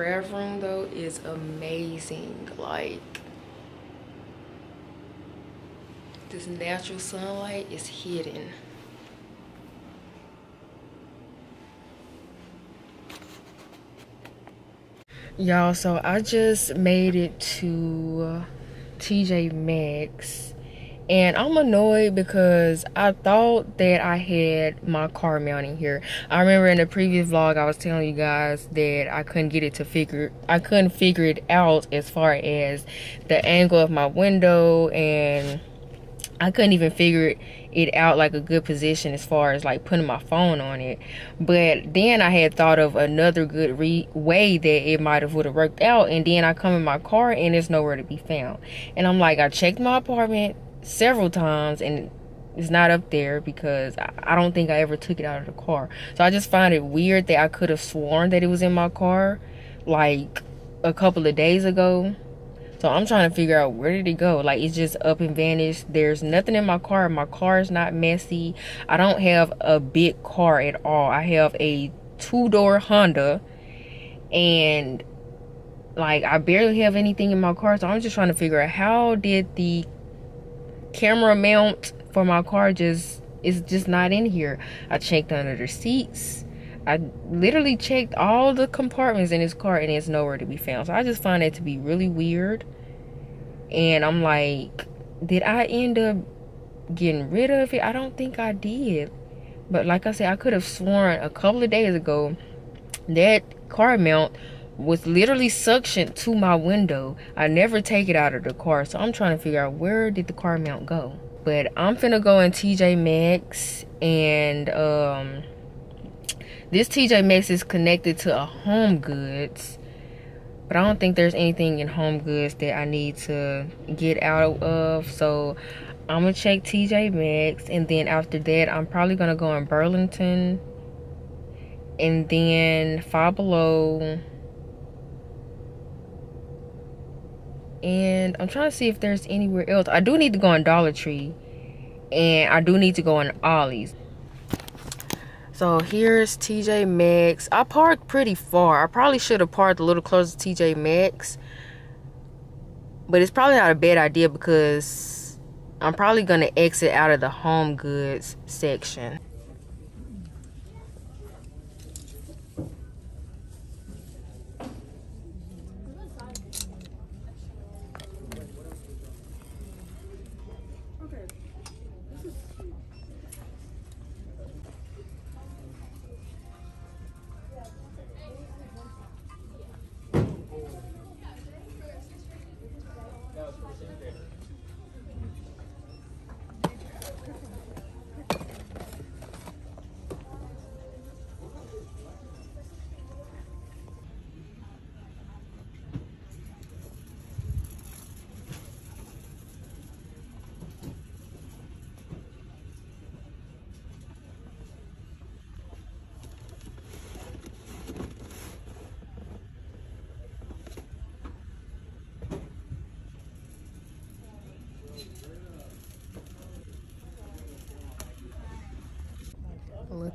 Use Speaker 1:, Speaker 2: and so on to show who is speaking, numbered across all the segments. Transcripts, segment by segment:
Speaker 1: Craft room though is amazing. Like this natural sunlight is hidden. Y'all, so I just made it to TJ Maxx and I'm annoyed because I thought that I had my car mounting here. I remember in the previous vlog I was telling you guys that I couldn't get it to figure I couldn't figure it out as far as the angle of my window and I couldn't even figure it out like a good position as far as like putting my phone on it. But then I had thought of another good way that it might have would have worked out. And then I come in my car and it's nowhere to be found. And I'm like, I checked my apartment several times and it's not up there because I don't think I ever took it out of the car. So I just find it weird that I could have sworn that it was in my car like a couple of days ago so I'm trying to figure out where did it go? Like it's just up and vanished. There's nothing in my car. My car is not messy. I don't have a big car at all. I have a two-door Honda and like I barely have anything in my car. So I'm just trying to figure out how did the camera mount for my car just is just not in here. I checked under the seats. I literally checked all the compartments in his car and it's nowhere to be found. So I just find that to be really weird. And I'm like, did I end up getting rid of it? I don't think I did. But like I said, I could have sworn a couple of days ago that car mount was literally suctioned to my window. I never take it out of the car. So I'm trying to figure out where did the car mount go. But I'm finna go in TJ Maxx and um this TJ Maxx is connected to a Home Goods. But I don't think there's anything in Home Goods that I need to get out of. So I'm to check TJ Maxx. And then after that, I'm probably to go in Burlington. And then Five Below. And I'm trying to see if there's anywhere else. I do need to go in Dollar Tree. And I do need to go in Ollie's. So here's TJ Maxx. I parked pretty far. I probably should have parked a little closer to TJ Maxx. But it's probably not a bad idea because I'm probably going to exit out of the home goods section.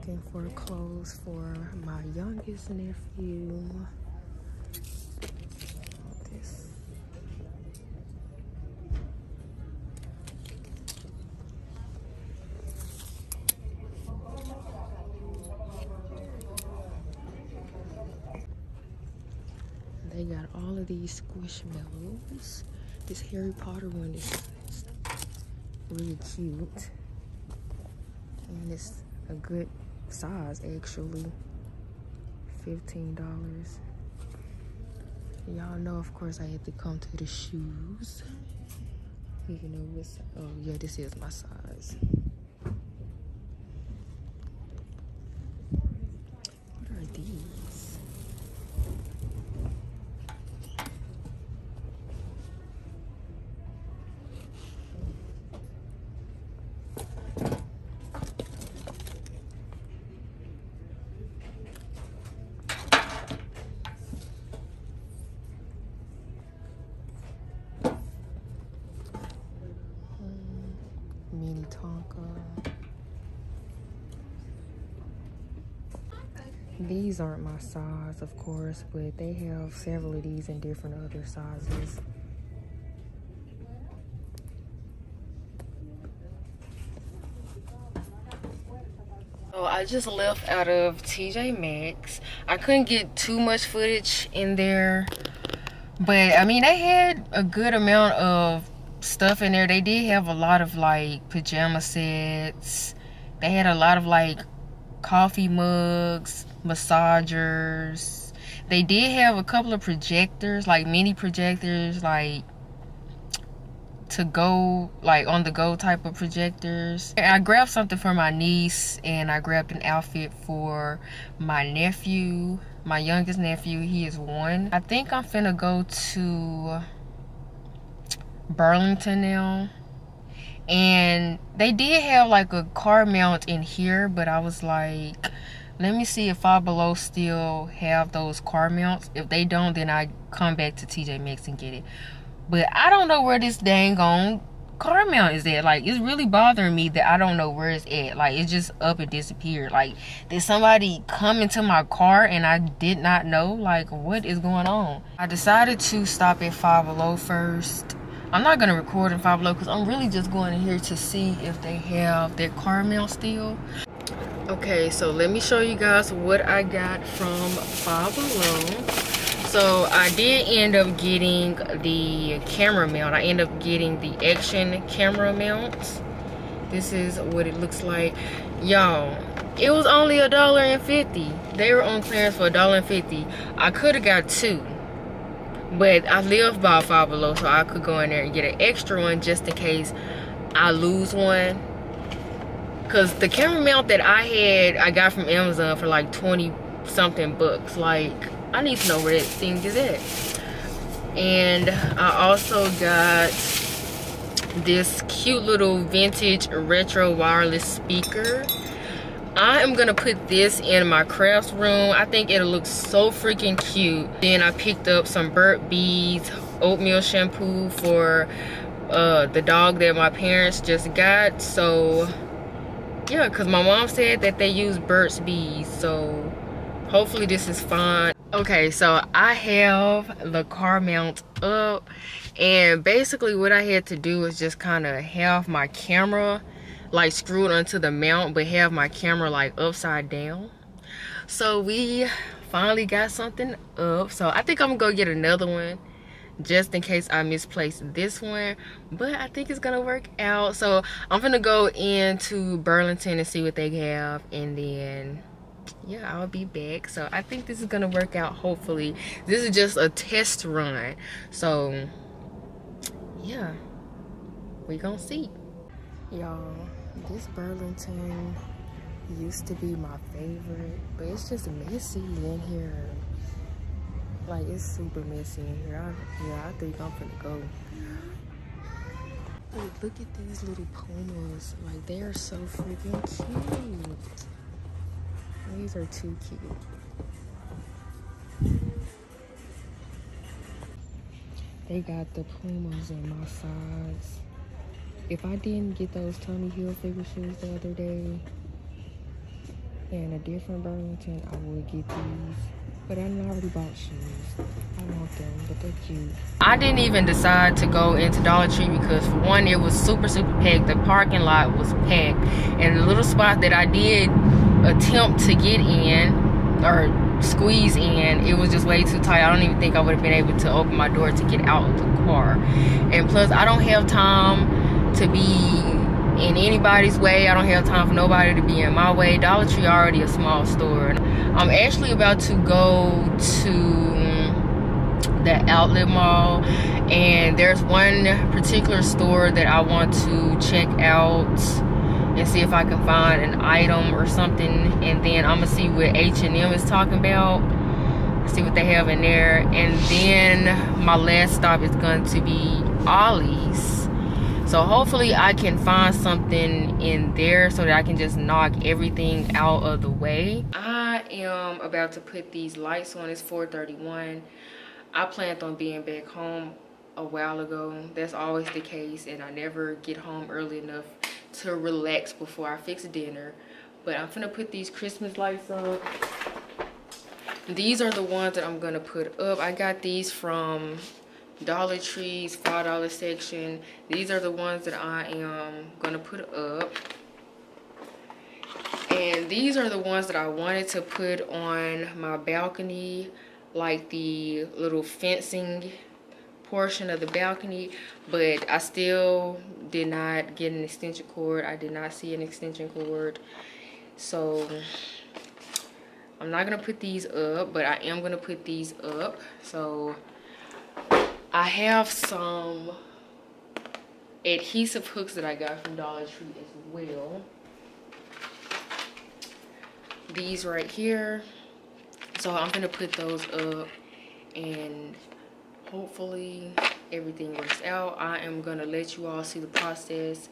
Speaker 1: Looking for clothes for my youngest nephew. This. They got all of these squishmallows. This Harry Potter one is really cute. And it's a good size actually. $15. Y'all know of course I had to come to the shoes. You know what's oh yeah, this is my size. What are these? mini Tonka. These aren't my size of course but they have several of these in different other sizes So I just left out of TJ Maxx. I couldn't get too much footage in there. But I mean they had a good amount of stuff in there. They did have a lot of like pajama sets. They had a lot of like coffee mugs, massagers. They did have a couple of projectors, like mini projectors, like to go like on the go type of projectors. And i grabbed something for my niece and i grabbed an outfit for my nephew my youngest nephew. He is one. I think i'm finna go to burlington now. And they did have like a car mount in here but i was like let me see if Five Below still have those car mounts if they don't then i come back to tj maxx and get it but I don't know where this dang on car mount is at. Like, it's really bothering me that I don't know where it's at. Like, it's just up and disappeared. Like, did somebody come into my car and I did not know? Like, what is going on? I decided to stop at Five Below first. I'm not going to record in Five Below because I'm really just going in here to see if they have their car mount still. Okay, so let me show you guys what I got from Five Below so I did end up getting the camera mount. I end up getting the action camera mount. This is what it looks like. Y'all, it was only a dollar and fifty. They were on clearance for a dollar and fifty. I could have got two. But I live by Five Below, so I could go in there and get an extra one just in case I lose one. Cause the camera mount that I had, I got from Amazon for like 20 something bucks. Like, I need to know where that thing is at. And I also got this cute little vintage retro wireless speaker. I am gonna put this in my crafts room. I think it'll look so freaking cute. Then I picked up some Burt's Bees oatmeal shampoo for uh, the dog that my parents just got. So yeah, cause my mom said that they use Burt's Bees. So hopefully this is fine okay so i have the car mount up and basically what i had to do is just kind of have my camera like screwed onto the mount but have my camera like upside down so we finally got something up so i think i'm gonna go get another one just in case i misplaced this one but i think it's gonna work out. So i'm gonna go into burlington and see what they have and then yeah i'll be back. So i think this is gonna work out hopefully. This is just a test run. So yeah we gonna see. Y'all this burlington used to be my favorite but it's just messy in here like it's super messy in here I, yeah i think i'm gonna go look at these little pumas like they are so freaking cute these are too cute. They got the Pumas in my size. If I didn't get those Tommy Hilfiger shoes the other day in a different Burlington, I would get these. But I already bought shoes. I want them, but they're cute. I didn't even decide to go into Dollar Tree because for one, it was super, super packed. The parking lot was packed. And the little spot that I did attempt to get in or squeeze in, it was just way too tight. I don't even think I would have been able to open my door to get out of the car. And plus, I don't have time to be in anybody's way. I don't have time for nobody to be in my way. Dollar Tree already a small store. I'm actually about to go to mm, the outlet mall and there's one particular store that I want to check out and see if I can find an item or something and then I'm gonna see what H&M is talking about see what they have in there and then my last stop is going to be Ollie's. So hopefully I can find something in there so that I can just knock everything out of the way. I am about to put these lights on it's 431 I planned on being back home a while ago. That's always the case and I never get home early enough to relax before I fix dinner. But I'm gonna put these Christmas lights up. these are the ones that i'm gonna put up. I got these from dollar trees five dollar section. These are the ones that i am gonna put up and these are the ones that i wanted to put on my balcony like the little fencing portion of the balcony but i still did not get an extension cord. I did not see an extension cord. So i'm not gonna put these up but i am gonna put these up. So i have some adhesive hooks that i got from dollar tree as well these right here. So i'm gonna put those up and hopefully everything works out. I am gonna let you all see the process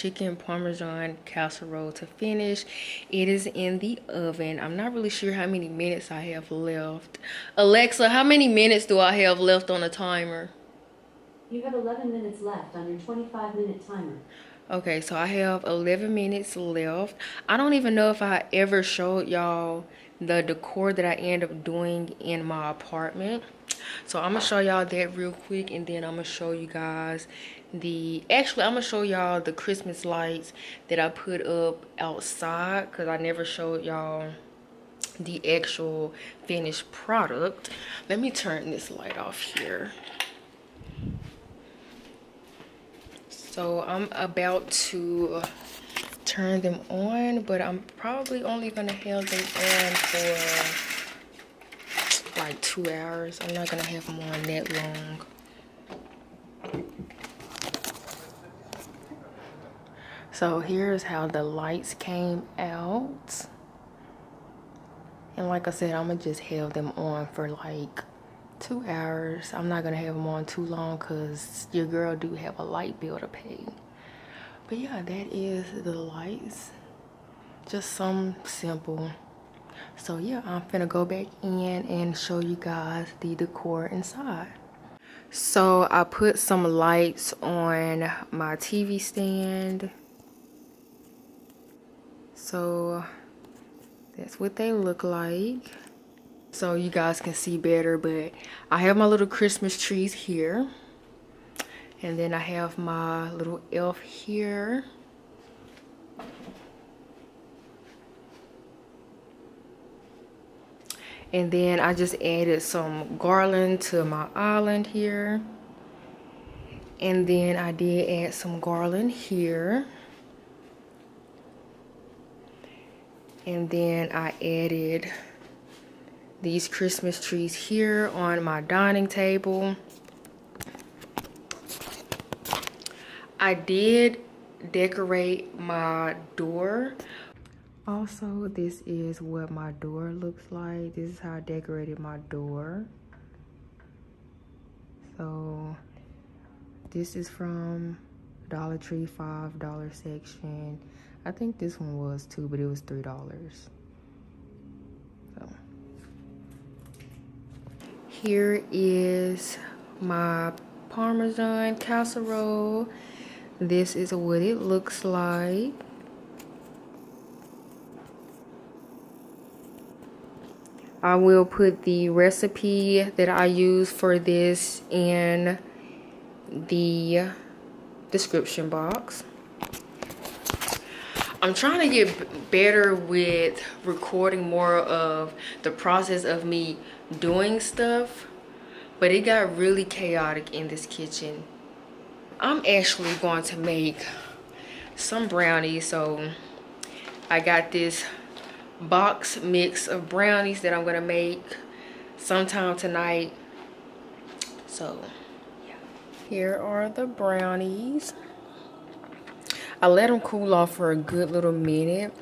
Speaker 1: chicken parmesan casserole to finish. It is in the oven. I'm not really sure how many minutes i have left. Alexa how many minutes do i have left on the timer?
Speaker 2: You have 11 minutes left on your 25 minute timer.
Speaker 1: Okay so i have 11 minutes left. I don't even know if i ever showed y'all the decor that i end up doing in my apartment. So i'm gonna show y'all that real quick and then i'm gonna show you guys the actually i'm gonna show y'all the christmas lights that i put up outside because i never showed y'all the actual finished product. Let me turn this light off here. So I'm about to turn them on, but I'm probably only gonna have them on for like two hours. I'm not gonna have them on that long. So here's how the lights came out. And like I said, I'm gonna just have them on for like two hours. I'm not gonna have them on too long because your girl do have a light bill to pay. But yeah, that is the lights. Just some simple. So yeah, I'm gonna go back in and show you guys the decor inside. So I put some lights on my TV stand. So that's what they look like. So you guys can see better but I have my little Christmas trees here. And then I have my little elf here. And then I just added some garland to my island here. And then I did add some garland here and then I added these Christmas trees here on my dining table. I did decorate my door. Also, this is what my door looks like. This is how I decorated my door. So, this is from Dollar Tree $5 section. I think this one was too, but it was $3. So. Here is my Parmesan casserole. This is what it looks like. I will put the recipe that I use for this in the description box. I'm trying to get better with recording more of the process of me doing stuff but it got really chaotic in this kitchen i'm actually going to make some brownies so i got this box mix of brownies that i'm gonna make sometime tonight so yeah. here are the brownies i let them cool off for a good little minute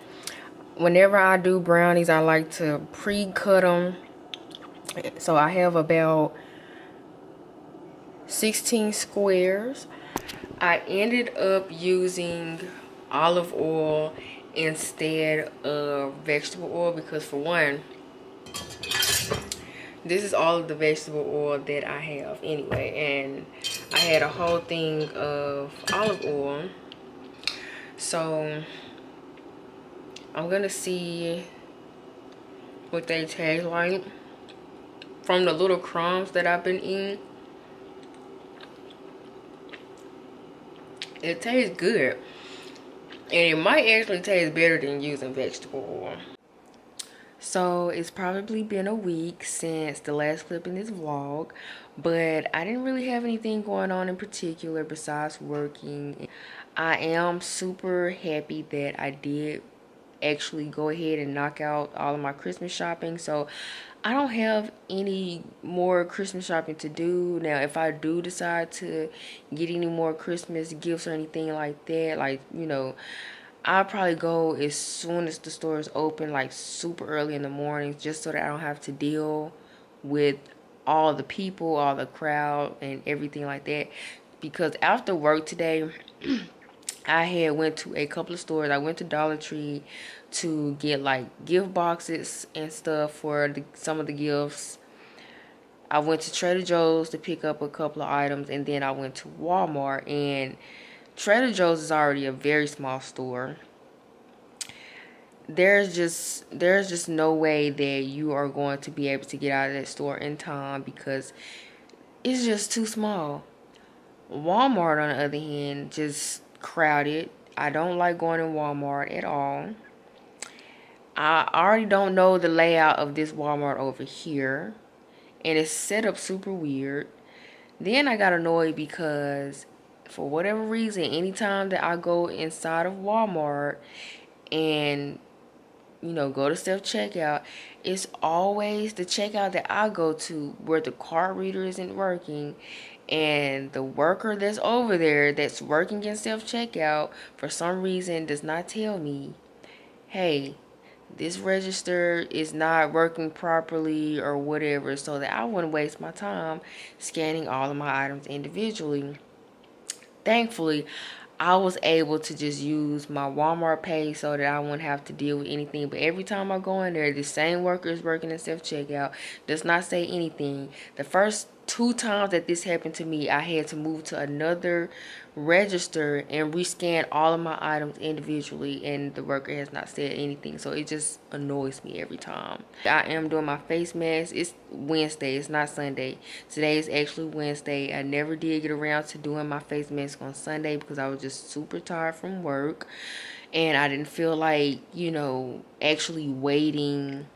Speaker 1: whenever i do brownies i like to pre-cut them so I have about 16 squares. I ended up using olive oil instead of vegetable oil because for one, this is all of the vegetable oil that I have anyway. And I had a whole thing of olive oil. So I'm to see what they taste like from the little crumbs that I've been eating. It tastes good. And it might actually taste better than using vegetable oil. So it's probably been a week since the last clip in this vlog. But I didn't really have anything going on in particular besides working. I am super happy that I did actually go ahead and knock out all of my Christmas shopping. So I don't have any more Christmas shopping to do. Now, if I do decide to get any more Christmas gifts or anything like that, like, you know, I'll probably go as soon as the stores open, like super early in the morning, just so that I don't have to deal with all the people, all the crowd, and everything like that. Because after work today, I had went to a couple of stores. I went to Dollar Tree to get like gift boxes and stuff for the, some of the gifts. I went to Trader Joe's to pick up a couple of items and then I went to Walmart and Trader Joe's is already a very small store. There's just there's just no way that you are going to be able to get out of that store in time because it's just too small. Walmart on the other hand just crowded. I don't like going to Walmart at all. I already don't know the layout of this Walmart over here. And it's set up super weird. Then I got annoyed because for whatever reason, anytime that I go inside of Walmart and you know, go to self checkout, it's always the checkout that I go to where the card reader isn't working and the worker that's over there that's working in self checkout for some reason does not tell me, hey, this register is not working properly or whatever, so that I wouldn't waste my time scanning all of my items individually. Thankfully, I was able to just use my Walmart pay so that I wouldn't have to deal with anything. But every time I go in there, the same worker is working in self checkout, does not say anything. The first two times that this happened to me, I had to move to another register and rescan all of my items individually and the worker has not said anything. So it just annoys me every time. I am doing my face mask. It's wednesday. It's not sunday. Today is actually wednesday. I never did get around to doing my face mask on sunday because i was just super tired from work. And i didn't feel like you know actually waiting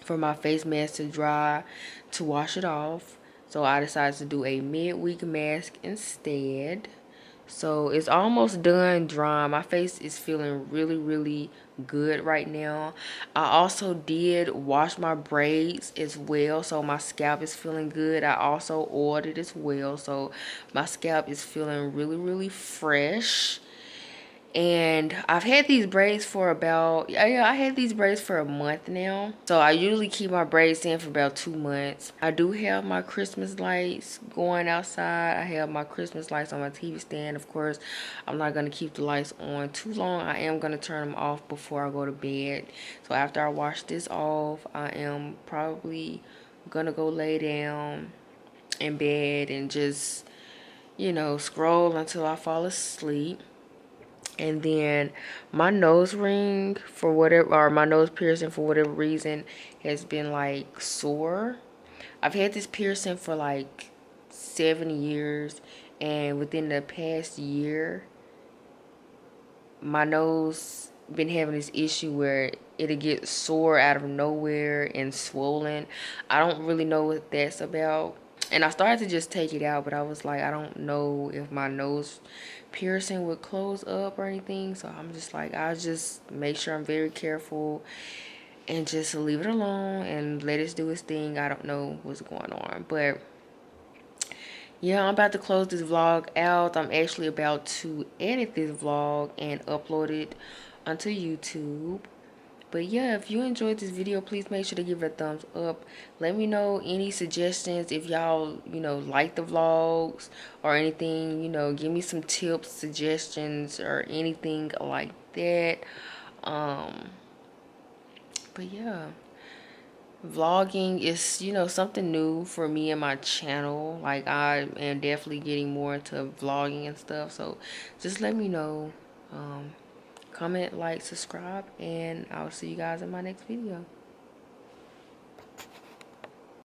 Speaker 1: for my face mask to dry to wash it off so I decided to do a midweek mask instead. So it's almost done drying. My face is feeling really, really good right now. I also did wash my braids as well. So my scalp is feeling good. I also oiled it as well. So my scalp is feeling really, really fresh and I've had these braids for about yeah I had these braids for a month now. So I usually keep my braids in for about two months. I do have my Christmas lights going outside. I have my Christmas lights on my TV stand. Of course I'm not gonna keep the lights on too long. I am gonna turn them off before I go to bed. So after I wash this off I am probably gonna go lay down in bed and just you know scroll until I fall asleep and then my nose ring for whatever or my nose piercing for whatever reason has been like sore. I've had this piercing for like seven years and within the past year my nose been having this issue where it'll get sore out of nowhere and swollen. I don't really know what that's about and I started to just take it out, but I was like, I don't know if my nose piercing would close up or anything. So I'm just like, I'll just make sure I'm very careful and just leave it alone and let it do its thing. I don't know what's going on, but yeah, I'm about to close this vlog out. I'm actually about to edit this vlog and upload it onto YouTube but yeah if you enjoyed this video please make sure to give it a thumbs up. Let me know any suggestions if y'all you know like the vlogs or anything you know give me some tips suggestions or anything like that. Um but yeah vlogging is you know something new for me and my channel. Like i am definitely getting more into vlogging and stuff so just let me know. Um comment, like, subscribe, and I'll see you guys in my next video.